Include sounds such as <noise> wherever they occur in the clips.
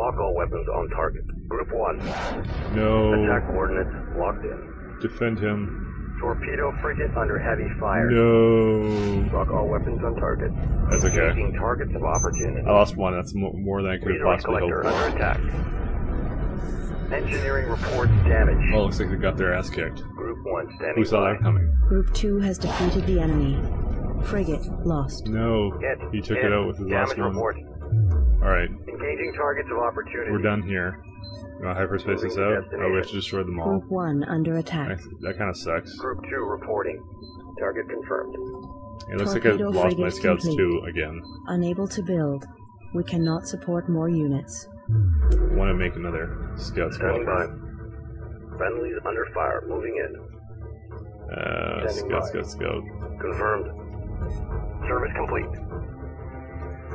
Lock all weapons on target. Group 1. No. Attack coordinates locked in. Defend him. Torpedo frigate under heavy fire. No. Lock all weapons on target. That's okay. Engaging targets of opportunity. I lost one. That's more than I could have Resource possibly collector hoped under attack. Engineering reports damage. Well, oh, looks like they got their ass kicked. Group 1 standing Who saw by. that coming? Group 2 has defeated the enemy. Frigate lost. No. Hit. He took it out with his last Damage one. report. Alright, Engaging targets of opportunity. we're done here. You want hyperspace this out? Oh, we have to destroy them all. Group 1 under attack. That, that kind of sucks. Group 2 reporting. Target confirmed. It looks like I Torpedo lost my scouts complete. too again. Unable to build. We cannot support more units. want to make another scout Standing by. squadron. Friendlies under fire. Moving in. Uh, Standing scout, by. scout, scout. Confirmed. Service complete.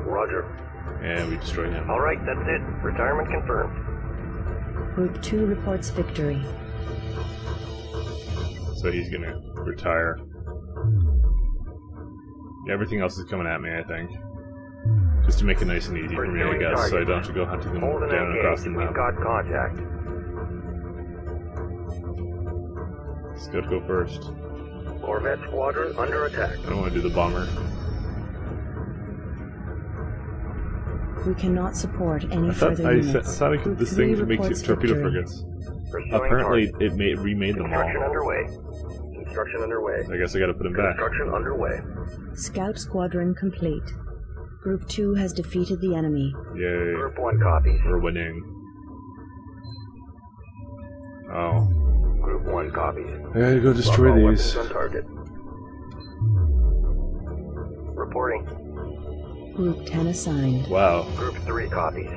Roger. And we destroy him. All right, that's it. Retirement confirmed. Group 2 reports victory. So he's gonna retire. Everything else is coming at me, I think. Just to make it nice and easy for me, I Pursuing guess, so I don't have to go hunting them Hold and down across the engage. map. We've got contact. Scout go first. Corvette squadron under attack. I don't want to do the bomber. We cannot support any I thought, further I, th- I units. thought I could, Group this thing could make reports torpedo frigates. Apparently, target. it made, remade them Construction all. underway. Construction underway. I guess I gotta put them back. Construction underway. Scout squadron complete. Group 2 has defeated the enemy. Yay. Group 1 copies. We're winning. Oh. Group 1 copies. I gotta go destroy these. on target. Reporting. Group 10 assigned. Wow. Group 3 copies.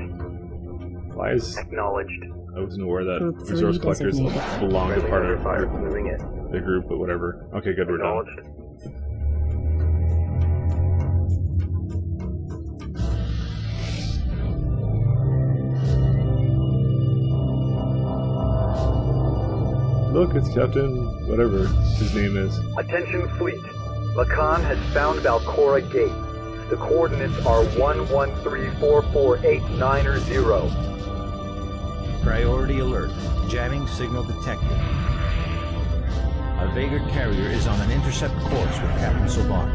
Why is Acknowledged. I wasn't aware that Group resource collectors designated. belong to part under of fire. the- Moving in. the group, but whatever. Okay, good, we're done. Acknowledged. Look, it's Captain whatever his name is. Attention fleet. Makaan has found Balcora Gate. The coordinates are 1134489er0. Priority alert. Jamming signal detected. Our Vaygr carrier is on an intercept course with Captain Soban.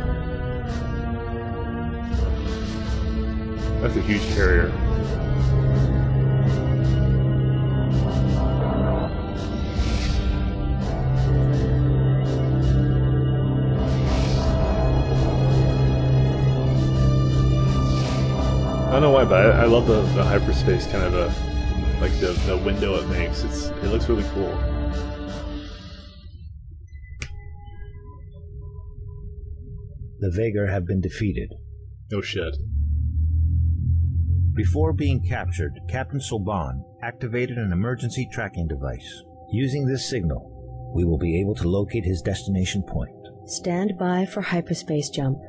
That's a huge carrier. But I, I love the, the hyperspace kind of a like the, the window it makes. It's it looks really cool. The Vaygr have been defeated. No shit. Before being captured, Captain Soban activated an emergency tracking device. Using this signal, we will be able to locate his destination point. Stand by for hyperspace jump.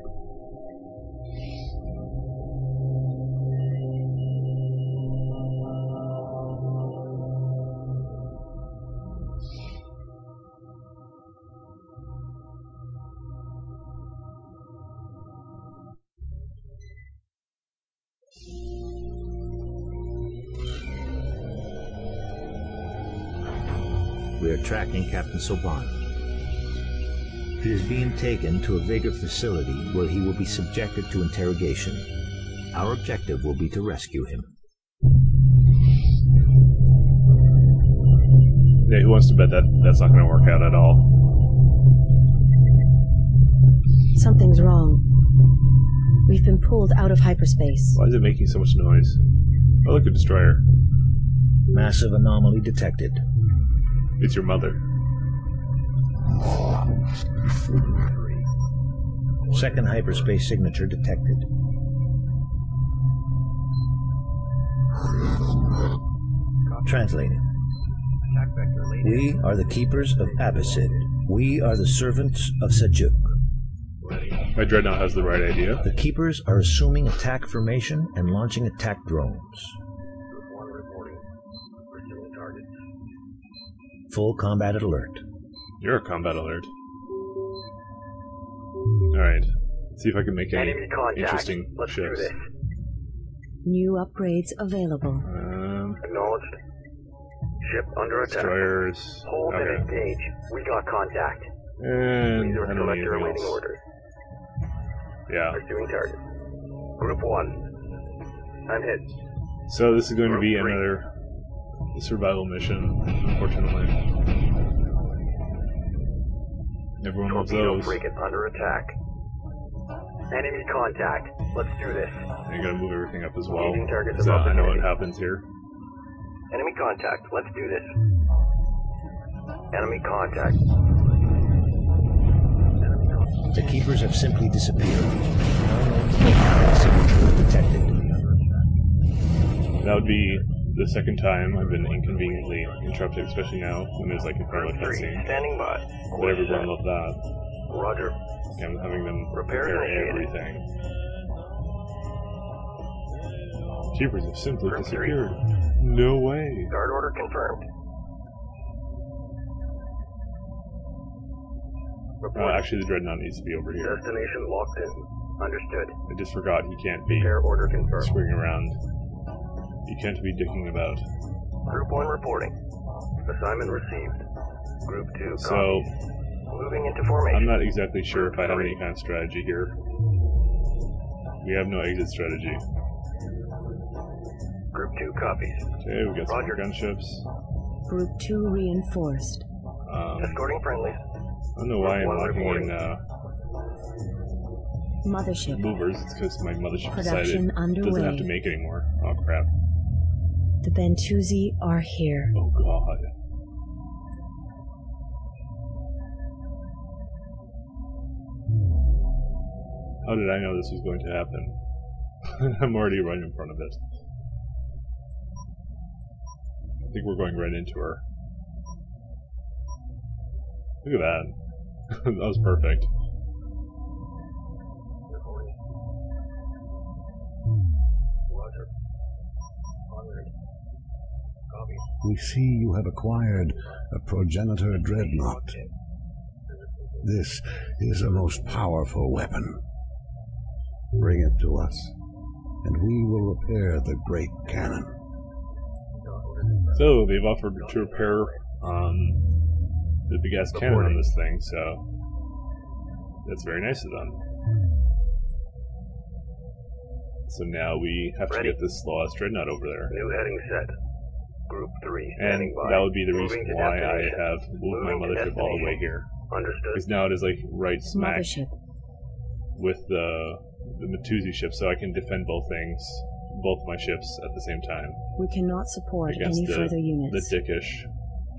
We are tracking Captain Soban. He is being taken to a Vaygr facility where he will be subjected to interrogation. Our objective will be to rescue him. Yeah, who wants to bet that that's not going to work out at all? Something's wrong. We've been pulled out of hyperspace. Why is it making so much noise? Oh, look, a destroyer. Massive anomaly detected. It's your mother. Second hyperspace signature detected. Translating. We are the keepers of Abbasid. We are the servants of Sajuuk. My dreadnought has the right idea. The keepers are assuming attack formation and launching attack drones. Full combat alert. You're a combat alert. Alright. Let's see if I can make any interesting Let's ships. do this. New upgrades available. Uh, Acknowledged. Ship under attack. Destroyers. Hold and engage. We got contact. And These are I don't need selector awaiting else. orders. Yeah. Pursuing target. Group 1. I'm hit. So this is going to be three. another survival mission, unfortunately. Everyone loves Torpedo those. frigate under attack. Enemy contact. Let's do this. You gotta move everything up as well. Engaging targets So above I know what happens here. Enemy contact. Let's do this. Enemy contact. The keepers have simply disappeared. No known signature detected. That would be the second time I've been inconveniently interrupted, especially now when there's like in front of a 3. cutscene. Standing by. But everyone loved that. Roger. I'm having them repair initiated. everything. Keepers have simply three. disappeared. No way. Guard order confirmed. Uh, actually, the dreadnought needs to be over here. Destination locked in. Understood. I just forgot he can't be Repair order confirmed. screwing around. He can't be dicking about. Group 1 reporting. Assignment received. Group 2 So. Moving into formation. I'm not exactly sure if I have any kind of strategy here. We have no exit strategy. Group 2 copies. Okay, we got some more gunships. Group 2 reinforced. Um, Escorting friendlies. I don't know why I'm locking reporting. in uh, Mothership. movers. It's because my mothership Production decided it doesn't have to make anymore. Oh crap! The Bentusi are here. Oh god! How did I know this was going to happen? <laughs> I'm already right in front of it. I think we're going right into her. Look at that. <laughs> that was perfect. We see you have acquired a progenitor dreadnought. This is a most powerful weapon. Bring it to us, and we will repair the great cannon. So they've offered to repair um, the big ass cannon on this thing, so that's very nice of them. So now we have to get this slow ass dreadnought over there. New heading set. Group 3 And that would be the reason why I have moved my Moving to mothership all the way here. Understood. Because now it is like right smack Mothership. with the the Bentusi ship, so I can defend both things, both my ships at the same time. We cannot support any the, further the dickish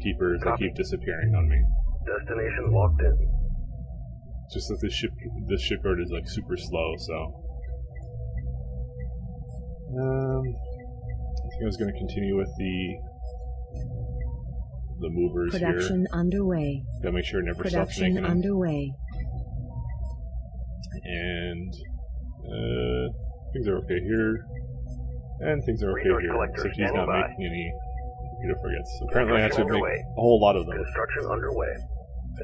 keepers that keep disappearing on me. Destination locked in. Just that the ship, the shipyard is like super slow, so. Um, I think I was going to continue with the the movers Production underway. here. Gotta make sure it never stops Production making them. underway. And uh, things are okay here, and things are okay Resource here. collector Except he's not by. making any computer frigates. Apparently, I have to make a whole lot of them. Construction underway.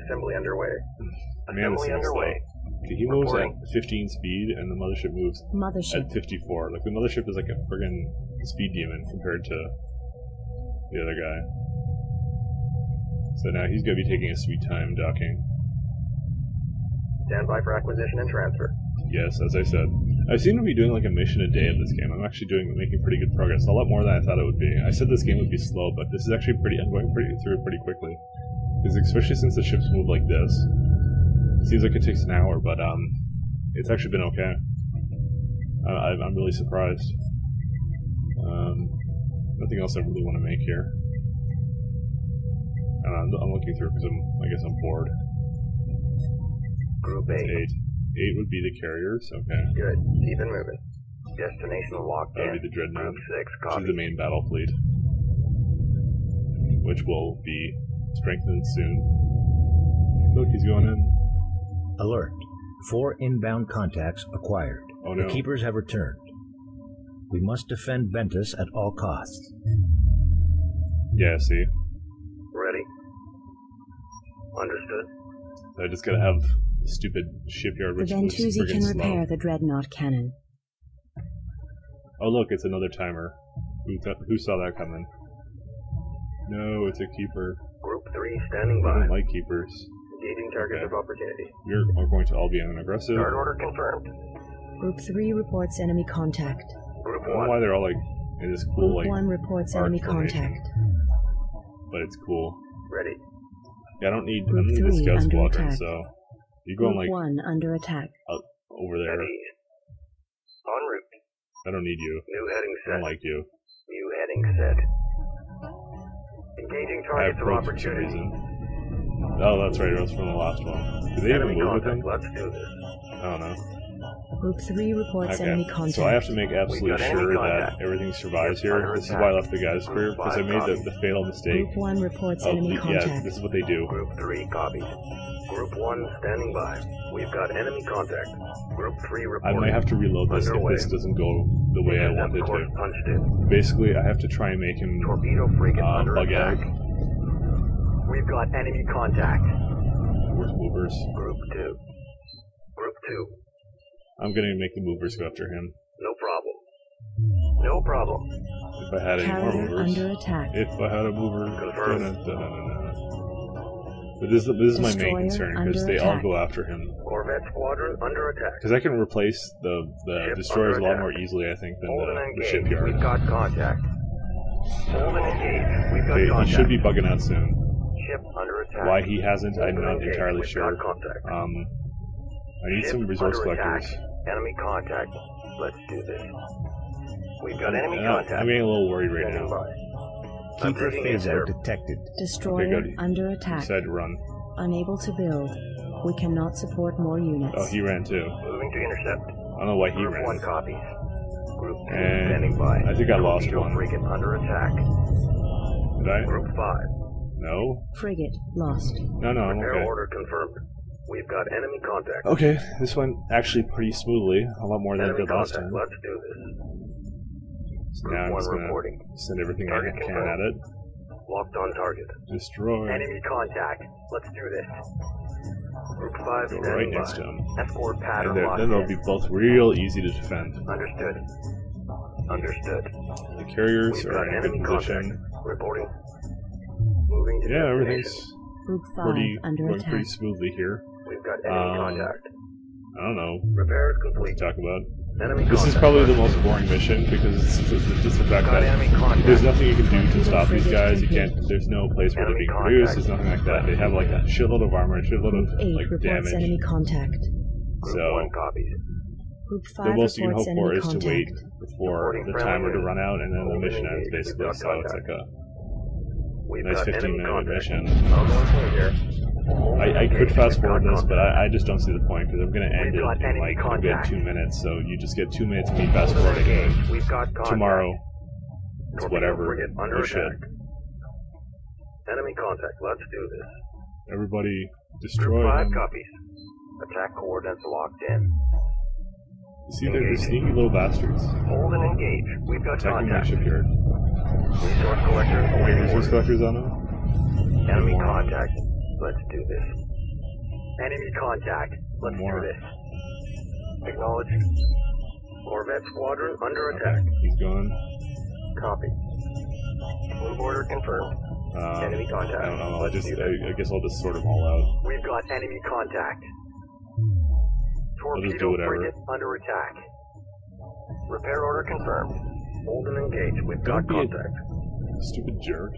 Assembly underway. Man, this Assembly thing's underway. Slow. Okay, he moves at 15 speed, and the mothership moves Mothership. at 54. Like the mothership is like a friggin' speed demon compared to the other guy. So now he's gonna be taking a sweet time docking. Stand by for acquisition and transfer. Yes, as I said, I seem to be doing like a mission a day of this game. I'm actually doing making pretty good progress. A lot more than I thought it would be. I said this game would be slow, but this is actually pretty. I'm going pretty through it pretty quickly. Because especially since the ships move like this, it seems like it takes an hour, but um, it's actually been okay. I, I'm- I'm really surprised. Um, nothing else I really want to make here. And I'm, I'm looking through because I'm, I guess I'm bored. Group 8. eight. Eight would be the carriers. Okay. Good. Keep it moving. Destination locked That would be the dreadnought. Group 6 which is the main battle fleet, which will be strengthened soon. Look, he's going in. Alert. Four inbound contacts acquired. Oh The keepers have returned. We must defend Ventus at all costs. Yeah, see, Ready. Understood. I just gotta have the stupid shipyard, The which moves Bentusi friggin' can slow. repair the dreadnought cannon. Oh look, it's another timer. Who, th- who saw that coming? No, it's a keeper. Group 3 standing I by. don't like keepers. Engaging targets Okay. of opportunity. You're are going to all be in unaggressive. Guard order confirmed. Group 3 reports enemy contact. Group I don't know 1. why they're all like in this cool Group like, 1 reports enemy contact. but it's cool. Ready. Yeah, I don't need I Group don't need the three scout under squadron, attack. so you're going Group like 1 under attack. over there. Ready. En route. I don't need you. New heading I set. don't like you. New heading set. Engaging I targets of probes for opportunity. Reason. Oh, that's right. It was from the last one. Do they even move with him? Let's do this. I don't know. Group 3 reports enemy contact. so I have to make absolutely sure that everything survives here. This is why I left the guys Group because I made the, the fatal mistake. Group 1 reports of enemy le- yeah, contact. this is what they do. Group 3 copies. Group 1 standing by. We've got enemy contact. Group 3 I might have to reload this Underway. if this doesn't go the way I Intercept want it to. Basically, I have to try and make him Torpedo frigate uh, under bug out. Attack. We've got enemy contact. Where's movers? Group 2. Group 2. I'm gonna make the movers go after him. No problem. No problem. If I had any more Carrier movers. under attack. If I had a mover. Confirm. da-da-da-da-da. But this, this is my main concern because under they all go after him. Corvette squadron under attack. Because I can replace the the Ship destroyers a lot more easily, I think, than Hold the, the engage. shipyard. We've got contact. Hold and engage. We've got They- he should be bugging out soon. Ship under attack. Why he hasn't, I'm not entirely sure. Contact. Um, I need Ship some resource under collectors. attack. Enemy contact. Let's do this. We've got enemy And I- contact. I'm getting a little worried right now. by. I'm Keeper taking phase out detected. Destroyer good. under attack. decided to run. Unable to build. We cannot support more units. Oh, he ran too. Moving to intercept. I don't know why he Group ran. 1 copies. Group 2 And standing by. I think I lost Torpedo one. frigate under attack. Did I? Group 5. No? Frigate lost. No, no, I'm Repair okay. order confirmed. We've got enemy contact. Okay, this went actually pretty smoothly. A lot more than it enemy did last contact. time. Let's do this. So Group now I'm 1 just gonna reporting. send everything I can confirmed. at it. Locked on target. Destroy. Enemy contact. Let's do this. Group 5 Go standing right by. next to him. Escort And pattern they're- locked then they'll be both real easy to defend. Understood. Understood. The carriers We've are in a enemy good contact. position. Reporting. Moving to Yeah, everything's Group 5 pretty under going attack. pretty smoothly here. We've got enemy Um, contact. I don't know Repairs what to complete. talk about. Enemy This is probably the most boring mission because it's just, it's just the fact Got that there's nothing you can do to stop these guys. You can't. There's no place where they're Enemy being contact. produced. There's nothing like that. They have like a shitload of armor, a shitload of 8 like damage. enemy contact. Group So 1 copies. Group 5 the most you can hope for enemy is to wait before Reporting the timer to run out, and then the mission ends basically. So it's like a We've nice 15 minute contact. mission. I'll go through here. I, I could fast forward this, but. I, I just don't see the point because I'm going to end We've it in like contact. two minutes. So you just get two minutes of me fast forwarding engage. We've got contact. tomorrow. It's whatever. under shit. Enemy contact. Let's do this. Everybody Group destroy 5 them. copies. Attack coordinates locked in. You See, they're the sneaky little bastards Hold and engage. We've got attacking my contact. shipyard. Resource collectors Are awaiting resource collectors on them? Enemy More. contact. Let's do this. Enemy contact. Let's More. do this. Acknowledge. Corvette squadron under attack. He's gone. Copy. Move order confirmed. Um, Enemy contact. I don't know. I just, do. I, I guess I'll just sort them all out. We've got enemy contact. I'll just do Torpedo whatever. frigate under attack. Repair order confirmed. Hold and engage. We've Don't got be a- contact. Stupid jerk.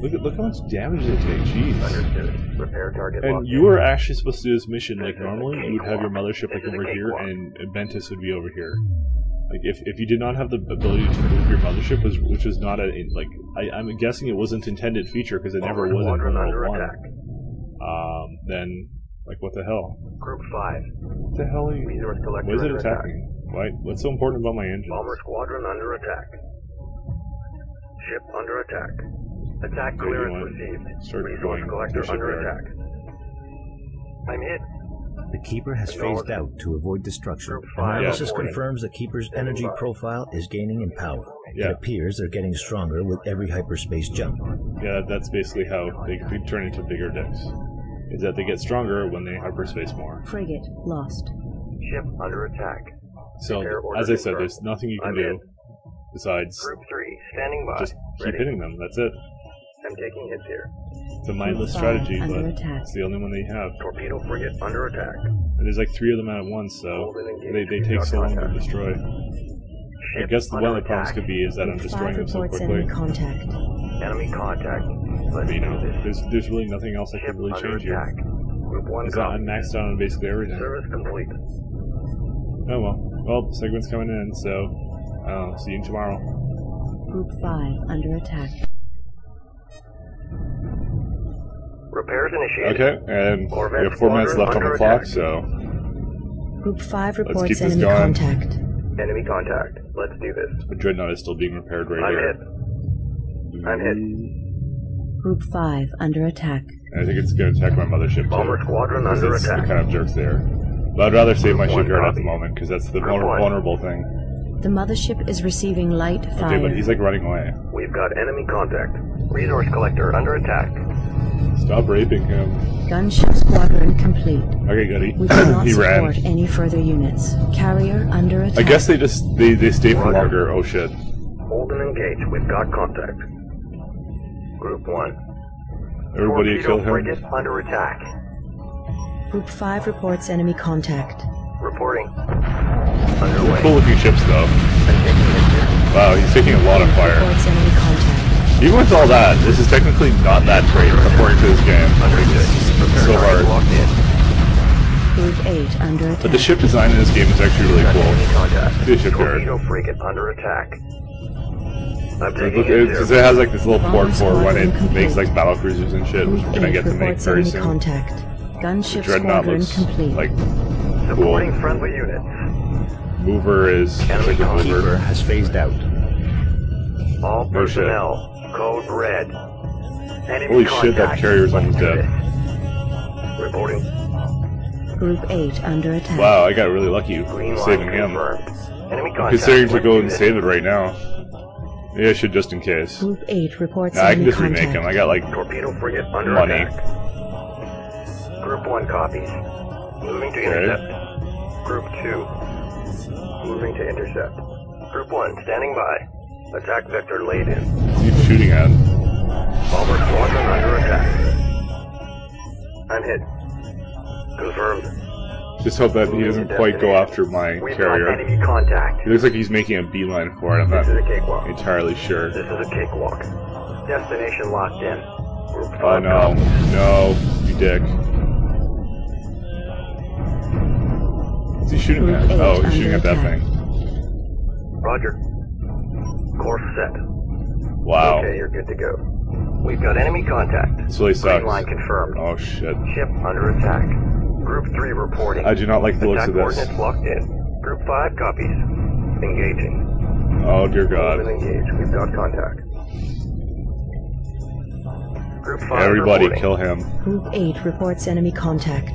Look at look how much damage they take. Jeez. Understood. Repair target And locked you in. were actually supposed to do this mission like This is a normally. You would have your mothership like This is a over here, and Ventus would be over here. Like if, if you did not have the ability to move your mothership, was which was not a like I, I'm guessing it wasn't intended feature because it never was in World One. Um, then like what the hell? Group 5. What the hell? Are you, Resource collector what is it attacking? Why? What's so important about my engine? Bomber squadron under attack. Ship under attack. Attack Where clearance received. start Resource going collector to under shipyard. attack. I'm hit. The Keeper has phased out to avoid destruction. Analysis reporting. confirms the Keeper's energy profile is gaining in power. Yeah. It appears they're getting stronger with every hyperspace jump. Yeah, that's basically how they could turn into bigger dicks. Is that they get stronger when they hyperspace more. Frigate lost. Ship under attack. So, as I said, confirmed. there's nothing you can I'm do. in. Besides, Group 3, standing by. just keep Ready. hitting them. That's it. I'm taking hits here. It's a mindless Five strategy, under but attack. it's the only one they have. Torpedo frigate under attack. And there's like three of them at once, so Hold and engage. they, they take so long to contact. destroy. I Ship guess the one under of the problems attack. could be is that I'm destroying 5 them so reports quickly. enemy contact. Enemy contact. Let's But you do know, this. there's there's really nothing else I Ship could really under change here. attack. Group 1 Because I'm copy. maxed out on basically everything. Service complete. Oh well. Well, segment's coming in, so uh, see you tomorrow. Group 5 under attack. Repairs initiated. Okay, and we have four minutes left on the under clock, attack. so Group 5 keep reports this enemy going. contact. Enemy contact. Let's do this. the dreadnought is still being repaired right I'm here. hit. I'm hit. Group 5 under attack. And I think it's going to attack my mothership Bomber too. squadron Because under it's the attack. kind of jerks there. But I'd rather save my Group one shipyard at the moment because that's the Group vulner- one. vulnerable thing. The mothership is receiving light Okay, fire. but he's like running away. We've got enemy contact. Resource collector under attack. Stop raping him. Gunship squadron complete. Okay, goody. We do <coughs> not he support ran. any further units. Carrier under attack. I guess they just they, they stay for Roger. longer. Oh shit. Hold and engage. We've got contact. Group 1. Everybody Torpedo kill him. frigate under attack. Group 5 reports enemy contact. Reporting. Cool Underway. looking ships though. I'm taking. Wow, he's taking a lot of fire. Reports enemy contact. Even with all that, this is technically not that great according to this game. Understood. Repair so target hard. locked in. Group 8 under attack. But the ship design in this game is actually really cool. contact. Good shipyard. Torpedo frigate under attack. I'm Look, taking Because it has like this little port for when it makes like battle cruisers and shit, which Group we're gonna 8 get to make reports very enemy soon. contact. The Gunship dreadnought squadron looks complete. like Supporting cool. friendly units. Mover is Enemy like a mover. has phased out. All No personnel. Code red. Enemy Holy shit, that contact. carrier's Let's almost dead. Reporting. Group 8 under attack. Wow, I got really lucky Green saving him. Enemy contact. considering to go and this. save it right now. Maybe I should just in case. Group 8 reports Nah, I can enemy just remake him. I got like Torpedo frigate under Money. attack. Group 1 copies. Moving to intercept. Group 2. Moving to intercept. Group 1 standing by. Attack vector laid in. he's shooting at. Bomber squadron under attack. I'm hit. Confirmed. Just hope that he doesn't quite go after my We've carrier. enemy contact. He looks like he's making a beeline for it. I'm This not is a cakewalk. entirely sure. This is a cakewalk. Destination locked in. Oh no, no, you dick. What's he shooting Group at? Oh, he's shooting at that attack. thing. Roger. Course set. Wow. Okay, you're good to go. We've got enemy contact. This really Green sucks. line confirmed. Oh shit. Ship under attack. Group 3 reporting. I do not like the looks of this. coordinates locked in. Group 5 copies. Engaging. Oh dear god. engage. We've got contact. Group 5 Everybody reporting. kill him. Group 8 reports enemy contact.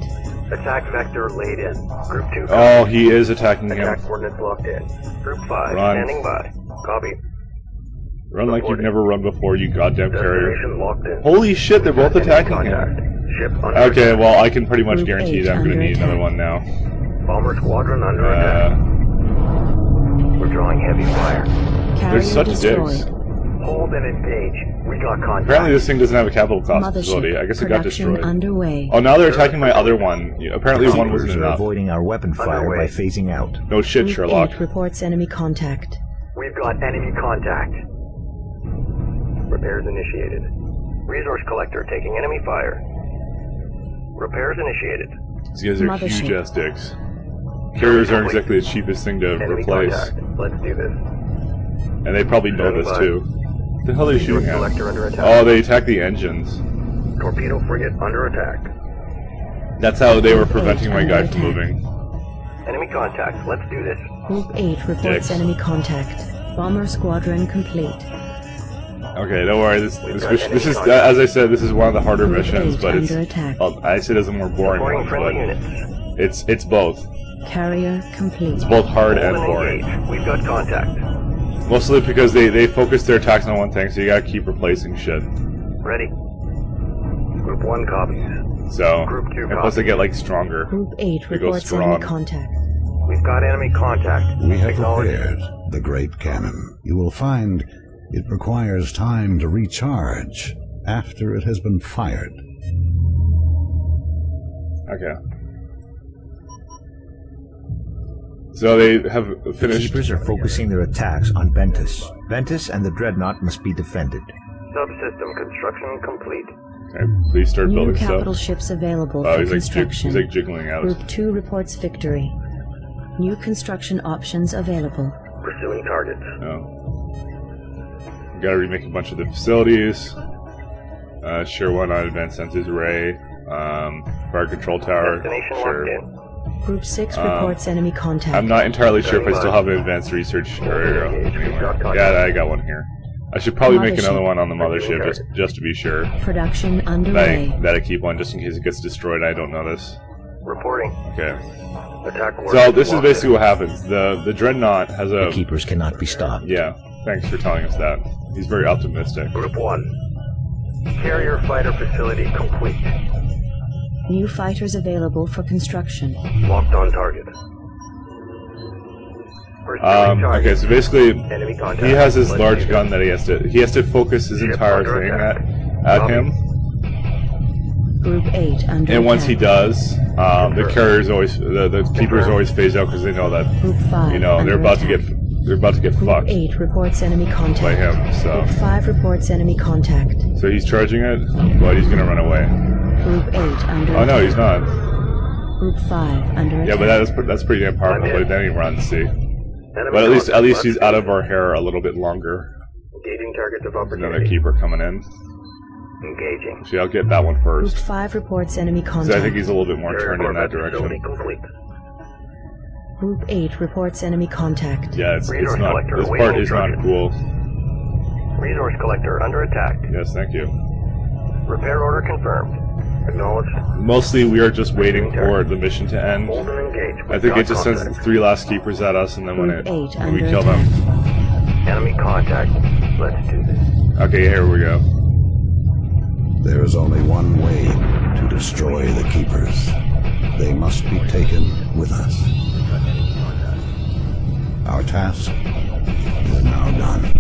Attack vector laid in. Group 2 Oh, he is attacking him. Attack coordinates locked in. Group 5 Run. standing by. Copy. Run like you've never run before, you goddamn carrier. Destination locked in. Holy shit, they're both attacking contact. him. Ship under Okay, attack. well, I can pretty much Group guarantee that I'm gonna under need another one now. Bomber squadron under attack. Uh, We're drawing heavy fire. Carrier such destroyed. dicks. Hold and engage. We got contact. apparently this thing doesn't have a capital cost facility. I guess it got destroyed. underway. Oh, now they're attacking my other one. Yeah, Apparently one wasn't are enough. avoiding our weapon fire Underway. by phasing out. No shit, Group Sherlock. reports enemy contact. We've got enemy contact. Repairs initiated. Resource collector taking enemy fire. Repairs initiated. These guys are Mothership. huge ass dicks. Carriers aren't exactly the cheapest thing to Enemy replace, contact. Let's do this. and they probably know this too. What the hell are they Resource shooting at? collector under attack. Oh, they attack the engines. Torpedo frigate under attack. That's how they were preventing my under guy from moving. Enemy contact. Let's do this. Group 8 reports Dicks. enemy contact. Bomber squadron complete. Okay, don't worry. This this, got mission, this is enemy uh, as I said, this is one of the harder Group missions, but it's well, I said it's a more boring one, but units. it's it's both. Carrier complete. It's both hard Hold and and boring. engage. We've got contact. Mostly because they they focus their attacks on one thing, so you gotta keep replacing shit. Ready. Group 1 copies. So Group two and plus they get like stronger. Group 8 reports strong. enemy contact. We've got enemy contact. We have Acknowledge. prepared the great cannon. You will find it requires time to recharge after it has been fired. Okay. So they have The finished. Keepers are focusing their attacks on Ventus. Ventus and the Dreadnought must be defended. Subsystem construction complete. Okay, please start New building capital stuff. ships available Oh, for he's like, construction. he's like jiggling out. Group 2 reports victory. New construction options available. Pursuing targets. No. We gotta remake a bunch of the facilities. Uh, sure, one on advanced sensors array. Um, fire control tower. Destination Sure. Locked in. Group 6 Um, reports enemy contact. I'm not entirely sure if I still have an advanced research area anywhere. Yeah, I got one here. I should probably make another one on the mothership just just to be sure. Production That underway. I, that I keep one just in case it gets destroyed. I don't notice. Reporting. Okay. Attack So this is basically what happens. The the dreadnought has The a Keepers cannot be stopped. yeah. Thanks for telling us that. He's very optimistic. Group 1. Carrier fighter facility complete. New fighters available for construction. Locked on target. Um, okay, so basically he has his large gun that he has to he has to focus his entire thing at at him. Group 8 under And once he does, um, the carriers always the, the keepers always phase out because they know that you know they're about to get they're about to get Group fucked 8 reports enemy contact. by him. So Group 5 reports enemy contact. so he's charging it, but he's gonna run away. Group 8 under Oh no, attack. he's not. Group 5 under Yeah, but that is that's pretty damn powerful. I'm in. But then he runs. See, but at least at least Let's he's out of our hair a little bit longer. Engaging targets of Another keeper coming in. Engaging. Actually, I'll get that one first. Group 5 reports enemy contact. I think he's a little bit more Carrier turned in that direction. complete. Group 8 reports enemy contact. Yeah, it's, it's not. This part is not cool. Resource collector under attack. Yes, thank you. Repair order confirmed. Acknowledged. Mostly, we are just waiting for the mission to end. Hold and engage. I think it just sends the three last keepers at us, and then when Group it eight when we kill them. Enemy contact. Let's do this. Okay, here we go. There is only one way to destroy the Keepers. They must be taken with us. Our task is now done,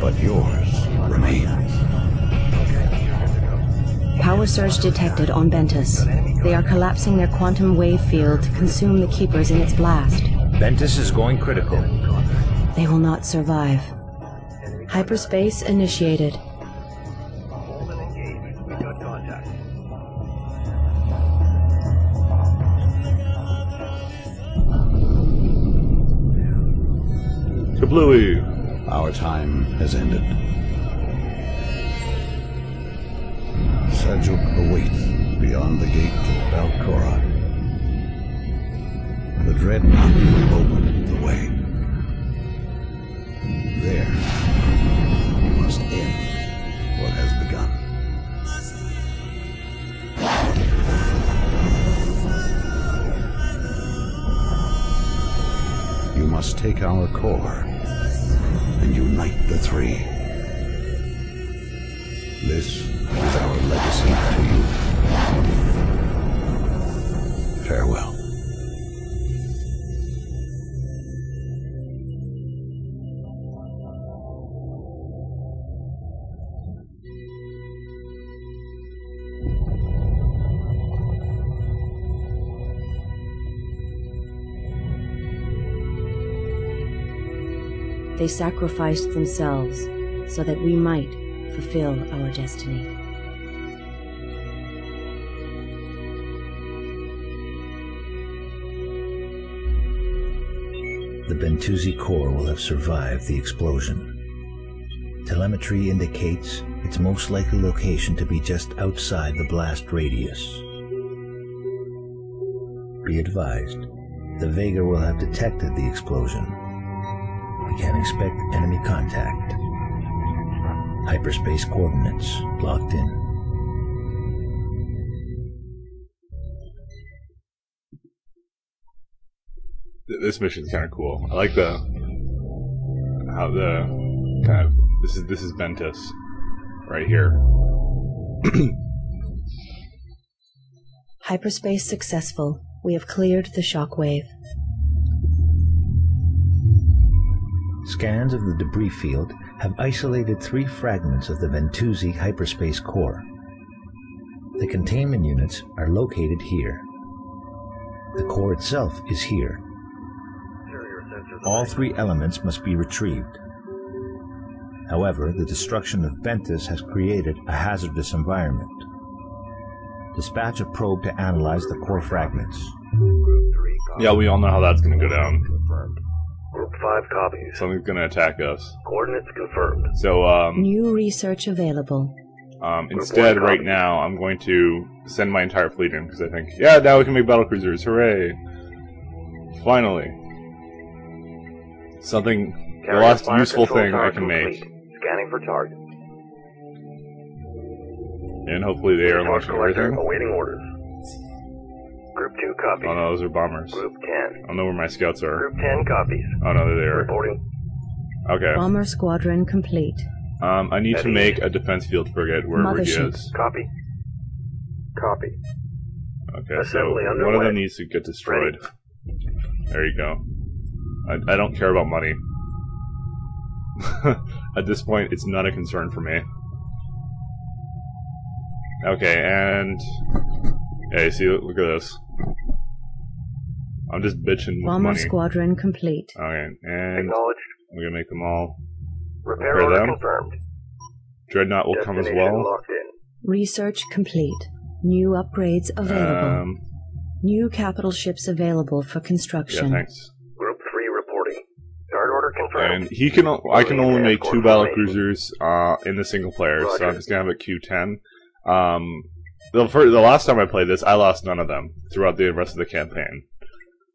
but yours remains. Power surge detected on Ventus. They are collapsing their quantum wave field to consume the Keepers in its blast. Ventus is going critical. They will not survive. Hyperspace initiated. Hold and engage. We've got contact. Kablooey! Our time has ended. Sajuuk awaits beyond the gate of Balcora. The dreadnought will open the way. There, we must end what has begun. You must take our core and unite the three. This is our legacy to you. Farewell. They sacrificed themselves so that we might fulfill our destiny. The Bentusi core will have survived the explosion. Telemetry indicates its most likely location to be just outside the blast radius. Be advised, the Vaygr will have detected the explosion. We can expect enemy contact. Hyperspace coordinates locked in. This mission's kind of cool. I like the how the kind of this is this is Ventus right here. Hyperspace successful. We have cleared the shockwave. Scans of the debris field have isolated three fragments of the Bentusi hyperspace core. The containment units are located here. The core itself is here. Interior sensors All three elements must be retrieved. However, the destruction of Bentus has created a hazardous environment. Dispatch a probe to analyze the core fragments. Group 3 copies. Yeah, we all know how that's going to go down. Confirmed. Group 5 copies. Something's going to attack us. Coordinates confirmed. So, um, New research available. um, instead, right now, I'm going to send my entire fleet in because I think, yeah, now we can make battle cruisers. Hooray! Finally, something. The last useful thing I tower can make. Scanning for target. and hopefully they are Resource launching collector everything. awaiting orders. Group 2 copies. Oh no, those are bombers. Group 10. I don't know where my scouts are. Group 10 copies. Oh no, they're there. Reporting. Okay. Bomber squadron complete. Um, I need to Eddie. make a defense field frigate wherever he Mothership. is. Copy. Copy. Okay, so Assembly one of them needs to get destroyed. There you go. I, I don't care about money. <laughs> At this point, it's not a concern for me. Okay, and Hey, see, look at this. I'm just bitching with Bomber money. squadron complete. Okay, and Acknowledged. we're gonna make them all. Repair Repair order them. confirmed. Dreadnought will come as well. Research complete. New upgrades available. Um, New capital ships available for construction. yeah, construction. thanks. Group 3 reporting. Guard order confirmed. And he can. o- I can only make two battle cruisers uh, in the single player, so I'm just gonna have a Q10. Um, the first, the last time I played this, I lost none of them throughout the rest of the campaign,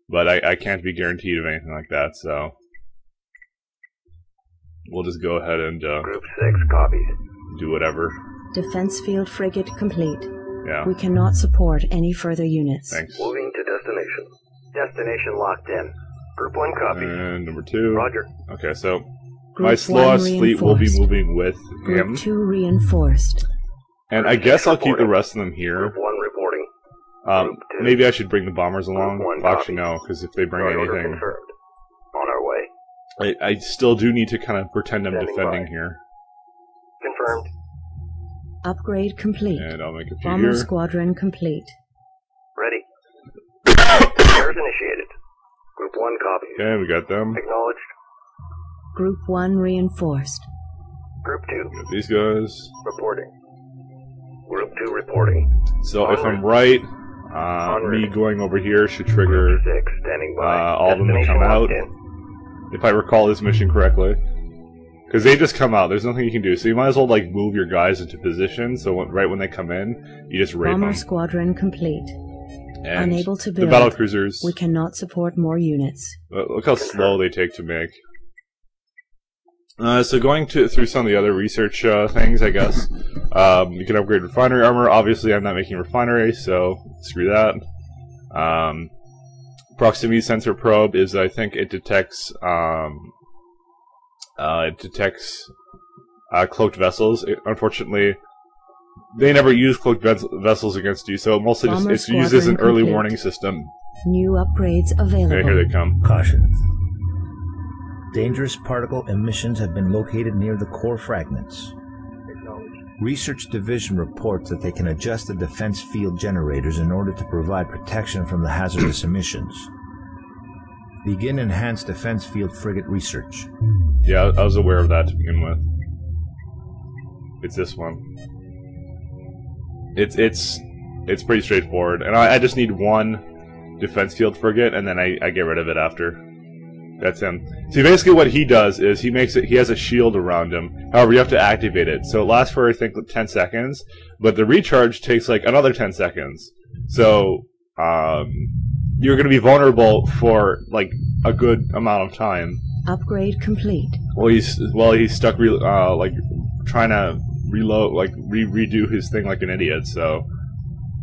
but I, I can't be guaranteed of anything like that. So we'll just go ahead and uh, Group 6 copies. do whatever. Defense field frigate complete. Yeah. We cannot support any further units. Thanks. Moving to destination. Destination locked in. Group 1 copy. And number two. Roger. Okay, so Group my Sloas one fleet will be moving with him, Group 2 reinforced. and I guess I'll keep the rest of them here. Group 1 reporting. Um, Group two. maybe I should bring the bombers along. One Well, actually, no, because if they bring Guard order anything, confirmed. On our way. I, I still do need to kind of pretend I'm Standing defending by. here, Confirmed. Upgrade complete. and I'll make a few Bomber here. squadron complete. Ready. <coughs> Repairs initiated. Group 1 copies. Okay, we got them. Acknowledged. Group 1 reinforced. Group 2 Got these guys. reporting. Group 2 reporting. So if I'm right, uh, me going over here should trigger, 6 standing by. uh, all of them to come out. in. if I recall this mission correctly. Because they just come out. There's nothing you can do. So you might as well like move your guys into position. So when, right when they come in, you just raid Bomber them. squadron complete. And Unable to build, the battle cruisers. We cannot support more units. Look how slow they take to make. Uh, so going to through some of the other research uh, things, I guess <laughs> um, you can upgrade refinery armor. Obviously, I'm not making refinery, so screw that. Um, proximity sensor probe is, I think, it detects um, uh, it detects uh, cloaked vessels. It- unfortunately, they never use cloaked ves- vessels against you, so mostly just Bomber it's used as an squadron early warning system. New upgrades Okay, here they come. Caution. Dangerous particle emissions have been located near the core fragments. Research Division reports that they can adjust the defense field generators in order to provide protection from the hazardous <clears throat> emissions. Begin enhanced defense field frigate research. Yeah, I was aware of that to begin with. It's this one. It's it's it's pretty straightforward, and I, I just need one defense field frigate, and then I, I get rid of it after. That's him. See, basically what he does is he makes it. He has a shield around him. However, you have to activate it, so it lasts for I think ten seconds, but the recharge takes like another ten seconds. So um, you're going to be vulnerable for like a good amount of time. Upgrade complete. Well, he's well, he's stuck, re- uh, like trying to reload, like re- redo his thing like an idiot. So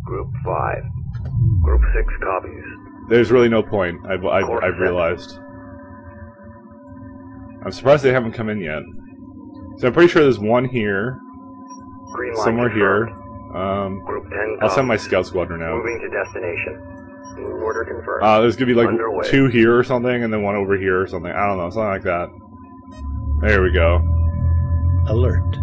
Group 5. Group 6 copies. there's really no point. I've I've, I've realized. I'm surprised they haven't come in yet. So I'm pretty sure there's one here, Green line somewhere here. Um, Group 10 I'll send my scout squadron out. Moving to destination. New order confirmed. Uh, there's gonna be like Underway. two here or something, and then one over here or something. I don't know, something like that. There we go. Alert.